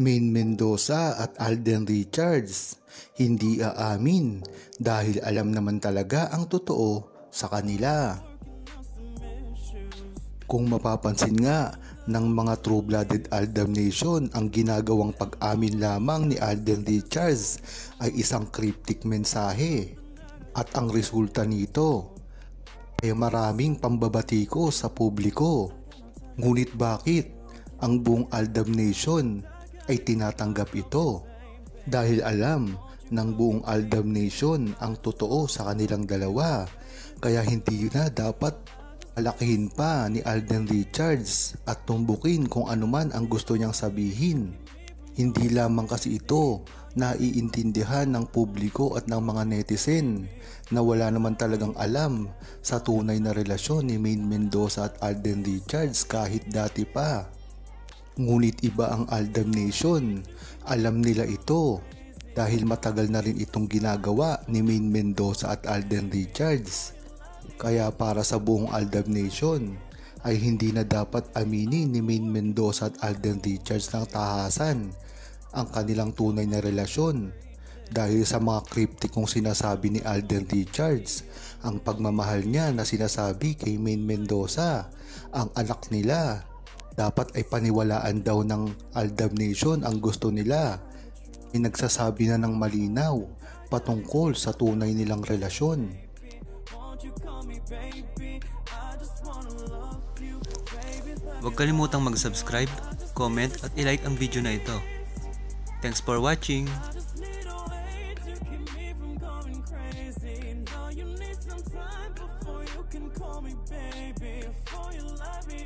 Main Mendoza at Alden Richards hindi aamin dahil alam naman talaga ang totoo sa kanila. Kung mapapansin nga ng mga true-blooded Aldam Nation ang ginagawang pag-amin lamang ni Alden Richards ay isang cryptic mensahe at ang resulta nito ay maraming pambabatiko sa publiko. Ngunit bakit ang buong Aldam Nation ay tinatanggap ito dahil alam ng buong Aldam Nation ang totoo sa kanilang dalawa kaya hindi na dapat alakihin pa ni Alden Richards at tumbukin kung anuman ang gusto niyang sabihin. Hindi lamang kasi ito naiintindihan ng publiko at ng mga netizen na wala naman talagang alam sa tunay na relasyon ni Main Mendoza at Alden Richards kahit dati pa. Ngunit iba ang Aldam Nation. Alam nila ito dahil matagal na rin itong ginagawa ni Main Mendoza at Alden Richards. Kaya para sa buong Aldam Nation ay hindi na dapat aminin ni Main Mendoza at Alden Richards ng tahasan ang kanilang tunay na relasyon dahil sa mga cryptic kong sinasabi ni Alden Richards ang pagmamahal niya na sinasabi kay Main Mendoza ang anak nila dapat ay paniwalaan daw ng Aldab Nation ang gusto nila. Ay nagsasabi na ng malinaw patungkol sa tunay nilang relasyon. Huwag kalimutang mag-subscribe, comment at ilike ang video na ito. Thanks for watching! call me baby before you let me